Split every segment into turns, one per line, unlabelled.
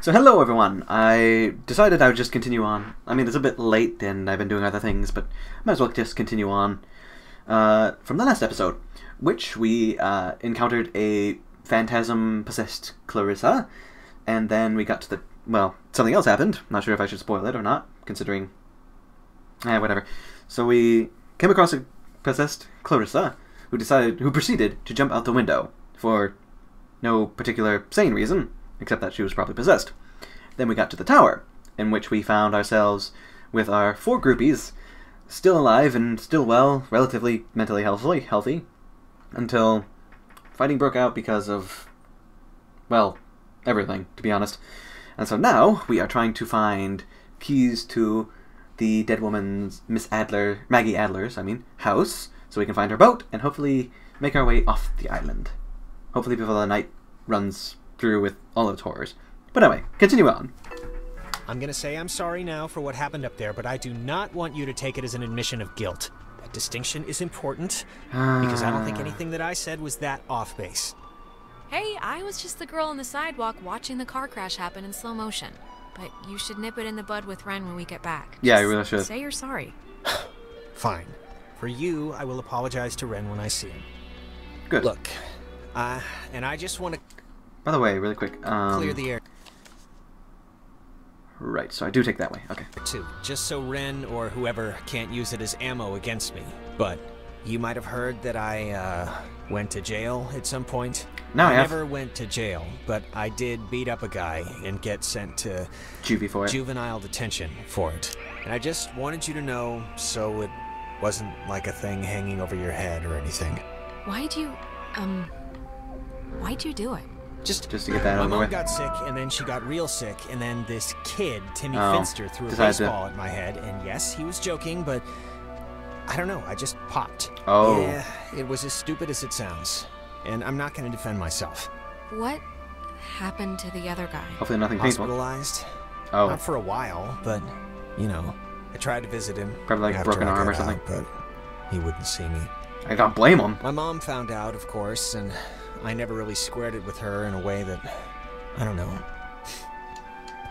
So hello everyone. I decided I would just continue on. I mean, it's a bit late and I've been doing other things, but might as well just continue on uh, from the last episode, which we uh, encountered a phantasm possessed Clarissa, and then we got to the well, something else happened. Not sure if I should spoil it or not, considering. Eh, whatever. So we came across a possessed Clarissa, who decided, who proceeded to jump out the window for no particular sane reason, except that she was probably possessed. Then we got to the tower, in which we found ourselves with our four groupies, still alive and still well, relatively mentally healthy, healthy, until fighting broke out because of, well, everything, to be honest. And so now we are trying to find keys to the dead woman's Miss Adler, Maggie Adler's, I mean, house, so we can find her boat and hopefully make our way off the island. Hopefully before the night runs through with all of its horrors. But anyway, continue on.
I'm gonna say I'm sorry now for what happened up there, but I do not want you to take it as an admission of guilt. That distinction is important, because I don't think anything that I said was that off base.
Hey, I was just the girl on the sidewalk watching the car crash happen in slow motion. But you should nip it in the bud with Ren when we get back.
Yeah, you really should.
Say you're sorry.
Fine. For you, I will apologize to Ren when I see him.
Good.
Look, uh, and I just want to
By the way, really quick. Um,
clear the air
Right, so I do take that way. Okay.
Two, just so Ren or whoever can't use it as ammo against me. But you might have heard that I uh, went to jail at some point.
No, I
I never went to jail, but I did beat up a guy and get sent to
Juvie for it.
juvenile detention for it. And I just wanted you to know so it wasn't like a thing hanging over your head or anything.
Why'd you, um, why'd you do it?
Just
Just to get that
my
out of the
mom
way.
got sick, and then she got real sick, and then this kid, Timmy
Oh,
Finster, threw a
decided to-
baseball at my head, and yes, he was joking, but I don't know, I just popped.
Oh.
Yeah, it was as stupid as it sounds, and I'm not going to defend myself.
What happened to the other guy?
Hopefully nothing painful.
Hospitalized,
Oh,
not for a while, but you know, I tried to visit him.
Probably like a broken arm or something.
out, but he wouldn't see me.
I don't blame him.
My mom found out, of course, and I never really squared it with her in a way that, I don't know.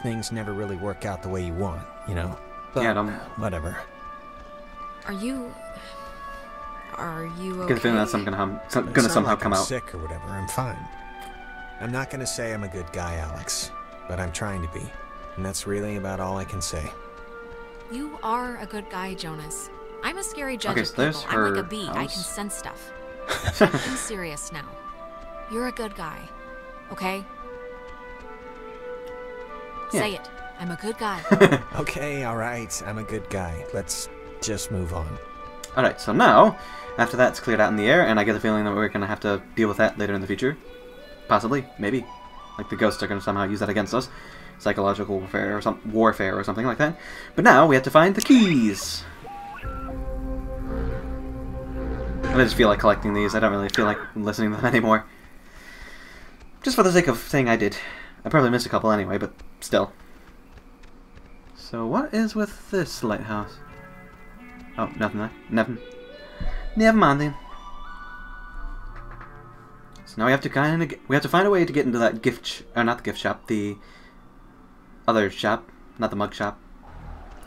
Things never really work out the way you want, you know? But
Yeah, don't-
whatever.
Are you, are you
Get
okay?
the feeling that something gonna, hum, some,
It's
gonna
not
somehow
like
come
I'm
out.
sick or whatever. I'm fine. I'm not gonna say I'm a good guy, Alex, but I'm trying to be, and that's really about all I can say.
You are a good guy, Jonas. I'm a scary judge
Okay,
of people. I'm like a bee. I can sense stuff. I'm serious now. You're a good guy, okay?
Yeah.
Say it. I'm a good guy.
Okay, alright, I'm a good guy. Let's just move on.
Alright, so now, after that's cleared out in the air, and I get the feeling that we're gonna have to deal with that later in the future. Possibly, maybe. Like the ghosts are gonna somehow use that against us. Psychological warfare or some warfare or something like that. But now we have to find the keys. I just feel like collecting these. I don't really feel like listening to them anymore. Just for the sake of saying I did. I probably missed a couple anyway, but still. So what is with this lighthouse? Oh, nothing there. Nothing. Never mind then. So now we have to kind of we have to find a way to get into that gift or uh, not the gift shop, the other shop, not the mug shop.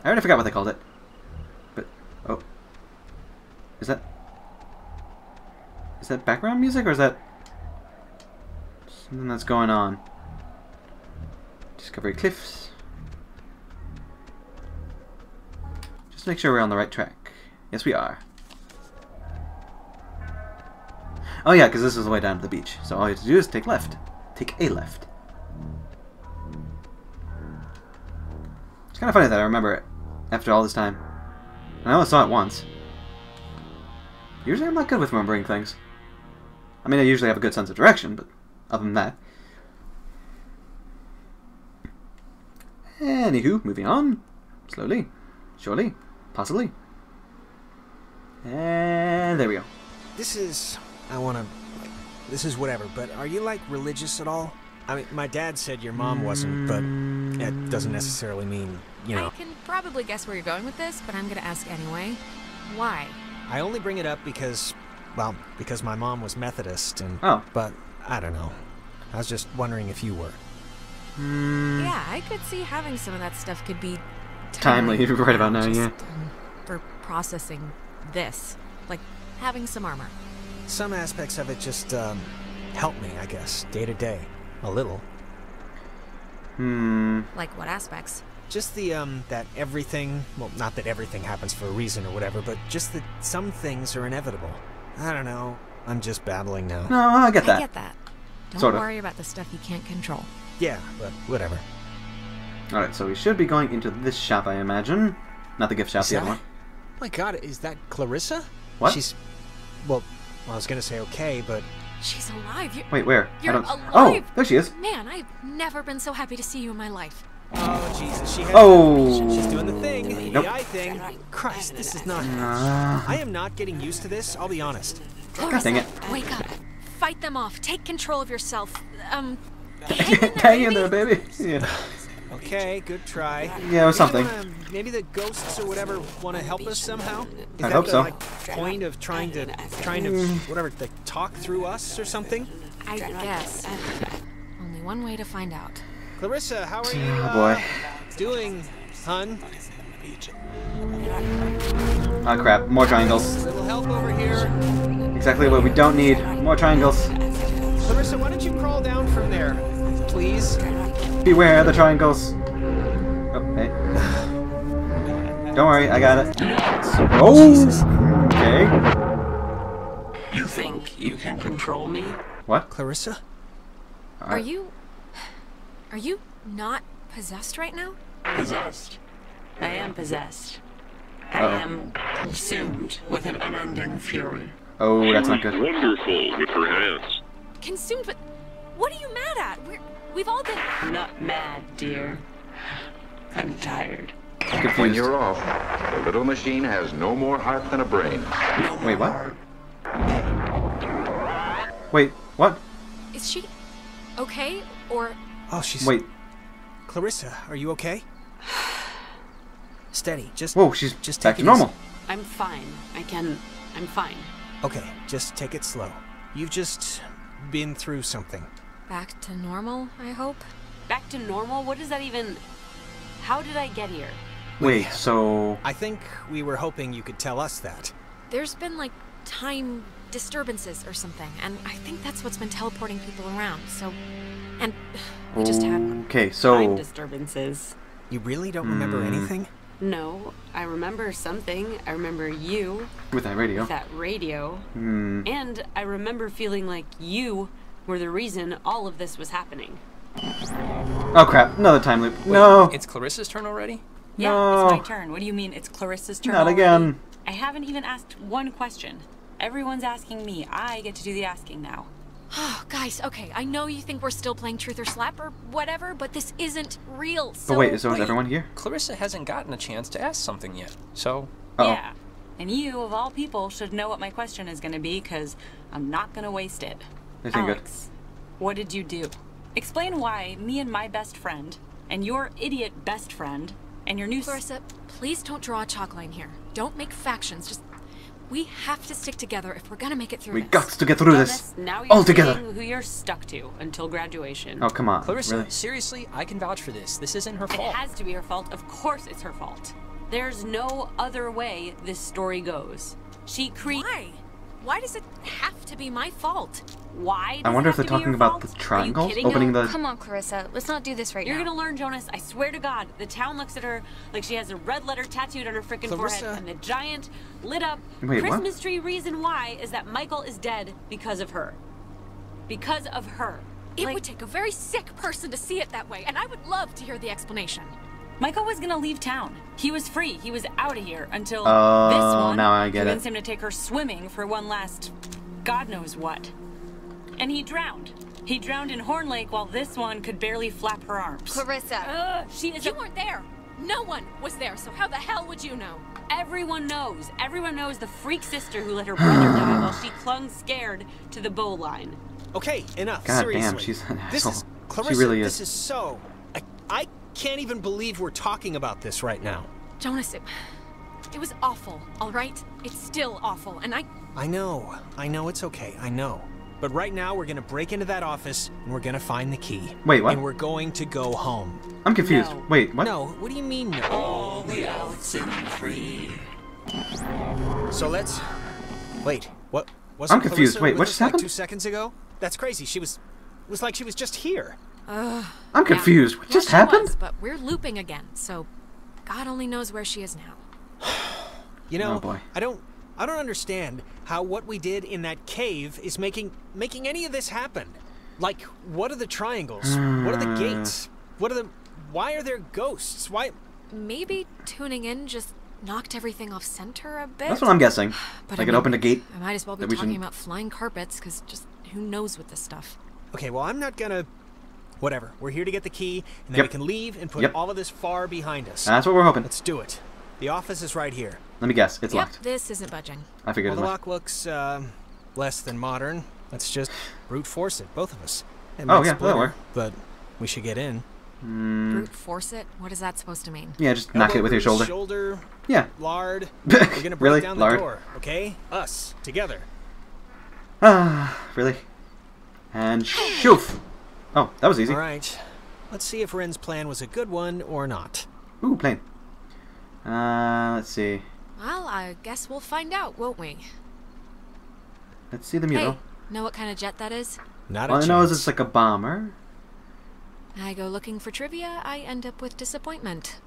I already forgot what they called it. But oh, is that is that background music or is that something that's going on? Discovery Cliffs. Just make sure we're on the right track. Yes, we are. Oh yeah, because this is the way down to the beach. So all you have to do is take left. Take a left. It's kind of funny that I remember it after all this time. And I only saw it once. Usually I'm not good with remembering things. I mean, I usually have a good sense of direction, but other than that. Anywho, moving on. Slowly. Surely. Possibly. And there we go.
This is. I wanna. This is whatever, but are you like religious at all? I mean, my dad said your mom wasn't, but it doesn't necessarily mean, you know.
I can probably guess where you're going with this, but I'm gonna ask anyway. Why?
I only bring it up because, well, because my mom was Methodist, and.
Oh.
But, I don't know. I was just wondering if you were.
Mm,
Yeah, Yeah, I could see having some of that stuff could be
Timely, right about now,
just,
yeah.
um, for processing this, like having some armor.
Some aspects of it just um, help me, I guess, day to day, a little.
Hmm.
Like what aspects?
Just the um that everything, well, not that everything happens for a reason or whatever, but just that some things are inevitable. I don't know. I'm just babbling now.
No, I get that.
I get that. Don't
Sort of.
worry about the stuff you can't control.
Yeah, but whatever.
Alright, so we should be going into this shop, I imagine. Not the gift shop,
Is
the other one.
My God, is that Clarissa?
What?
She's, well, I was gonna say okay, but
She's alive. You
Wait, where?
You're
I don't...
alive!
Oh, there she is.
Man, I've never been so happy to see you in my life.
oh Jesus, she has.
Oh.
she's doing the thing,
Nope.
the eye thing. Christ, this is not.
Uh,
I am not getting used to this. I'll be honest.
God dang it.
Wake up. Fight them off. Take control of yourself. Um,
Hang in there, baby. Yeah.
Okay, good try.
Yeah, or was
Maybe
something.
wanna- maybe the ghosts or whatever want to help us somehow. Is
I
that
hope
the,
so.
Like, point of trying to, trying to, whatever, like, talk through us or something?
I guess. Only one way to find out.
Clarissa, how are you?
Oh,
uh,
boy.
doing, hun?
Oh crap, more triangles.
Little help over here.
Exactly what we don't need. More triangles.
Clarissa, why don't you crawl down from there, please?
Beware the triangles. Oh, hey. Don't worry, I got it. Oh! Okay.
You think you can control me?
What?
Clarissa?
Uh, are you. Are you not possessed right now?
Possessed. I am possessed. I
Uh-oh.
am consumed with an unending fury.
Oh, that's not good.
Wonderful with her hands.
Consumed, but. What are you mad at? We're. We've all been.
I'm not mad, dear. I'm tired.
When
Confused.
you're off, the little machine has no more heart than a brain.
No
Wait, what? Wait, what?
Is she. okay? Or.
Oh, she's.
Wait.
Clarissa, are you okay? Steady. Just.
Whoa, she's
Just
back to
it easy.
normal.
I'm fine. I can. I'm fine.
Okay, just take it slow. You've just been through something.
back to normal, I hope?
Back to normal? What does that even. How did I get here?
Wait, so
I think we were hoping you could tell us that.
There's been like time disturbances or something, and I think that's what's been teleporting people around, so. And we just had one.
okay,
Time
so
disturbances.
You really don't remember
Hmm.
anything?
No, I remember something. I remember you,
with that radio.
that radio,
Hmm.
and I remember feeling like you were the reason all of this was happening.
Oh crap! Another time loop. no.
It's Clarissa's turn already?
Yeah, it's my turn. What do you mean it's Clarissa's turn?
Not
already?
again.
I haven't even asked one question. Everyone's asking me. I get to do the asking now.
Oh, guys, okay, I know you think we're still playing Truth or Slap or whatever, but this isn't real, so.
But wait, so is everyone here?
Clarissa hasn't gotten a chance to ask something yet. So,
Uh-oh.
Yeah. And you, of all people, should know what my question is going to be because I'm not going to waste it.
This ain't good.
What did you do? Explain why me and my best friend, and your idiot best friend, and your new. s-
Clarissa, please don't draw a chalk line here. Don't make factions, just. We have to stick together if we're gonna make it through
We
this.
got to get through this
now you're
all together.
saying who you're stuck to until graduation.
Oh come on,
Clarissa,
really?
seriously, I can vouch for this. This isn't her fault.
It has to be her fault. Of course it's her fault. There's no other way this story goes. She cre-
Why? Why does it have to be my fault?
Why?
I wonder if they're
to be your
talking about
fault?
the
Are you
triangles, opening
No.
the.
Come on, Clarissa. Let's not do this right now.
You're gonna learn, Jonas. I swear to God, the town looks at her like she has a red letter tattooed on her freaking forehead, and the giant, lit up
Wait, what?
Christmas tree reason why is that Michael is dead because of her. Because of her.
It
Like,
would take a very sick person to see it that way, and I would love to hear the explanation.
Michael was gonna leave town. He was free. He was out of here until
Oh,
this one
now I get it.
convinced him to take her swimming for one last, God knows what. And he drowned. He drowned in Horn Lake while this one could barely flap her arms.
Clarissa.
Ugh, she is.
You
a-
weren't there. No one was there, so how the hell would you know?
Everyone knows. Everyone knows the freak sister who let her brother die while she clung scared to the bowline.
Okay, enough.
God
seriously.
damn, she's an
This
asshole.
is
She
Clarissa.
really
This
is.
is so. I, I can't even believe we're talking about this right now.
Jonas, it, it was awful, all right? It's still awful, and I.
I know. I know it's okay. I know. But right now, we're gonna break into that office and we're gonna find the key.
Wait, what?
And we're going to go home.
I'm confused.
No.
Wait, what?
No, what do you mean no?
All the outs and free.
So let's. Wait, what? Wasn't
I'm confused.
Clarissa
Wait,
with
what
us,
just
like,
happened?
Two seconds ago. That's crazy. She was. It was like she was just here.
Ugh.
I'm confused. What
Yeah,
just
she
happened?
was, but we're looping again, so God only knows where she is now.
You know,
Oh, boy.
I don't. I don't understand how what we did in that cave is making making any of this happen. Like, what are the triangles? what are the hmm. gates? What are the? Why are there ghosts? Why?
Maybe tuning in just knocked everything off center a bit.
That's what I'm guessing.
But
like
I
it
mean,
opened a gate.
I might as well be
that we
talking
shouldn't-
about flying carpets, because just who knows with this stuff.
Okay, well, I'm not gonna. Whatever. We're here to get the key, and then we can leave and put
Yep.
all of this far behind us.
That's what we're hoping.
Let's do it. The office is right here.
Let me guess. It's
yep,
locked.
this isn't budging.
I figured
Well,
as
the lock looks uh, less than modern. Let's just brute force it, both of us. It
Oh,
might
yeah,
split
that'll work.
But we should get in.
Mm,
Brute force it? What is that supposed to mean?
yeah, just knock it with your shoulder.
Shoulder,
Yeah.
lard. We're gonna break
Really?
down
Lard?
door, okay? Us together.
Ah, really? And shoof. Oh, that was easy.
All right. Let's see if Ren's plan was a good one or not.
Ooh, plane. Uh, let's see.
Well, I guess we'll find out, won't we?
Let's see the
Hey, know what kind of jet that is?
Not a
All I know is it's like a bomber.
I go looking for trivia, I end up with disappointment.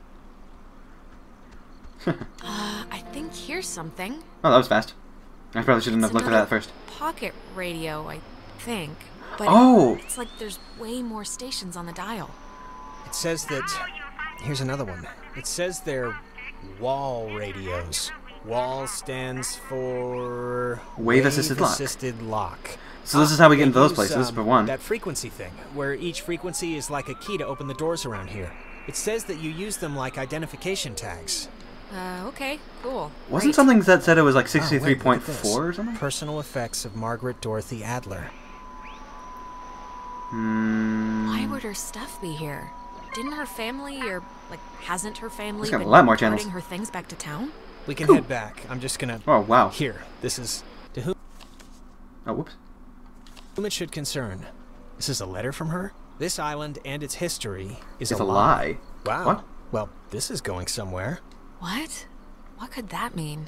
uh, I think here's something.
Oh, that was fast. I probably shouldn't have looked at that first.
Pocket radio, I think. But
Oh!
it's like there's way more stations on the dial.
It says that. Here's another one. It says they're wall radios. Wall stands for
Wave-assisted lock.
Assisted lock.
So this is how we get into those places,
um,
for one.
That frequency thing, where each frequency is like a key to open the doors around here. It says that you use them like identification tags.
Uh, okay, cool.
Wasn't
Great.
something that said it was like
Oh, wait, look at
63.4
this.
or something?
Personal effects of Margaret Dorothy Adler.
Hmm.
Why would her stuff be here? Didn't her family, or like, hasn't her family
It's got a
been
lot more channels.
carting her things back to town?
We can
Cool.
head back. I'm just gonna.
Oh, wow.
Here, this is to whom
Oh, whoops.
whom it should concern. This is a letter from her. This island and its history is
It's
a
a lie.
Wow.
What?
Well, this is going somewhere.
What? What could that mean?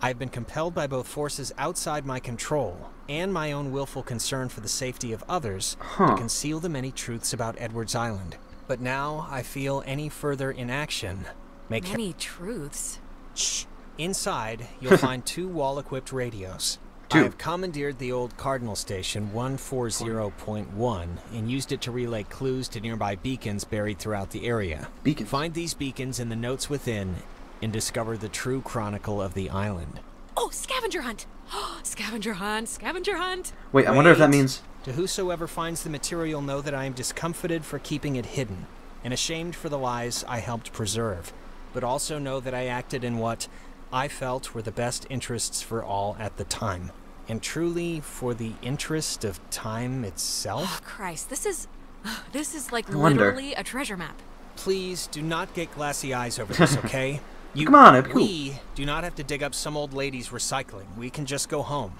I have been compelled by both forces outside my control and my own willful concern for the safety of others
Huh.
to conceal the many truths about Edwards Island. But now I feel any further inaction may ca-
Many truths.
Shh. Inside, you'll find two wall-equipped radios.
Two.
I have commandeered the old Cardinal Station 140.1 and used it to relay clues to nearby beacons buried throughout the area.
Beacons.
Find these beacons in the notes within and discover the true chronicle of the island.
Oh, scavenger hunt! scavenger hunt, scavenger hunt!
Wait, I wonder if that means.
To whosoever finds the material, know that I am discomfited for keeping it hidden, and ashamed for the lies I helped preserve. But also know that I acted in what I felt were the best interests for all at the time, and truly for the interest of time
Oh,
itself.
Christ, this is. This is like
wonder.
literally a treasure map.
Please do not get glassy eyes over this, okay? You,
Come on, it'd cool.
we do not have to dig up some old lady's recycling. We can just go home.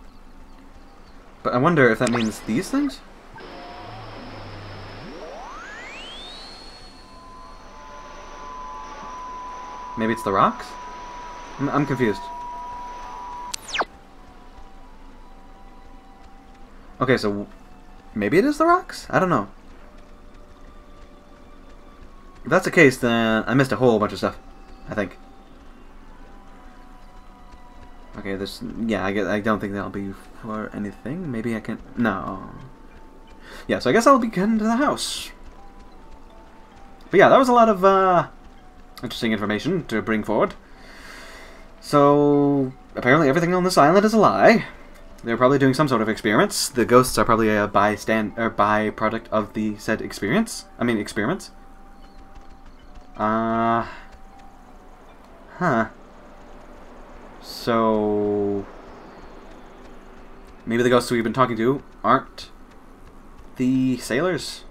But I wonder if that means these things? Maybe it's the rocks? I'm, I'm confused. Okay, so maybe it is the rocks? I don't know. If that's the case, then I missed a whole bunch of stuff. I think. Okay, this. Yeah, I, get, I don't think that'll be for anything. Maybe I can. No. Yeah, so I guess I'll be getting to the house. But yeah, that was a lot of uh, interesting information to bring forward. So apparently everything on this island is a lie. They're probably doing some sort of experiments. The ghosts are probably a bystand or byproduct of the said experience. I mean experiments. Uh. Huh. So maybe the ghosts we've been talking to aren't the sailors,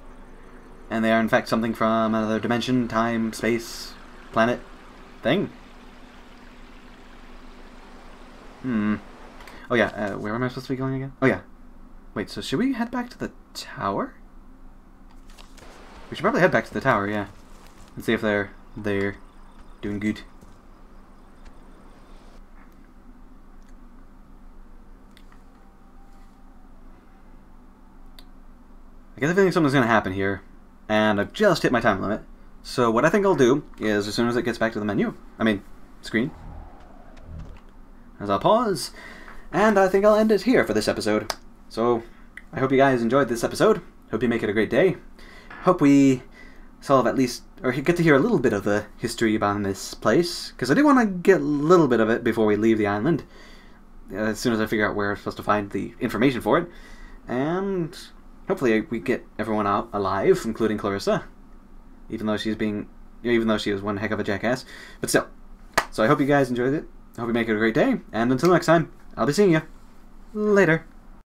and they are in fact something from another dimension, time, space, planet, thing. Hmm. Oh yeah. Uh, where am I supposed to be going again? Oh yeah. Wait, so should we head back to the tower? We should probably head back to the tower, yeah. And see if they're they're doing good. I the feeling something's gonna happen here, and I've just hit my time limit. So what I think I'll do is, as soon as it gets back to the menu, I mean, screen, as I'll pause, and I think I'll end it here for this episode. So, I hope you guys enjoyed this episode. Hope you make it a great day. Hope we solve at least, or get to hear a little bit of the history about this place, because I do want to get a little bit of it before we leave the island, as soon as I figure out where I'm supposed to find the information for it. And hopefully we get everyone out alive, including Clarissa, even though she's being, even though she is one heck of a jackass. But still. So I hope you guys enjoyed it. I hope you make it a great day, and until next time, I'll be seeing you later.